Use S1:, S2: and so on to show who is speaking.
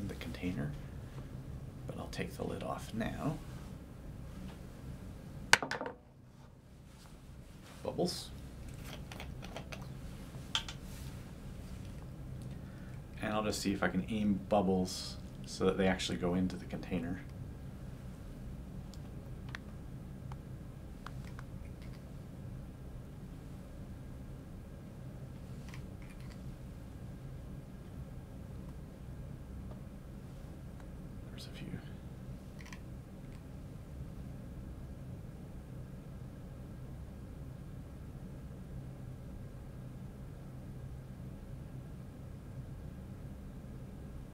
S1: in the container, but I'll take the lid off now. Bubbles. And I'll just see if I can aim bubbles so that they actually go into the container. A few.